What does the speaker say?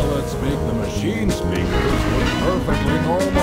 Now let's make the machine speakers look perfectly normal.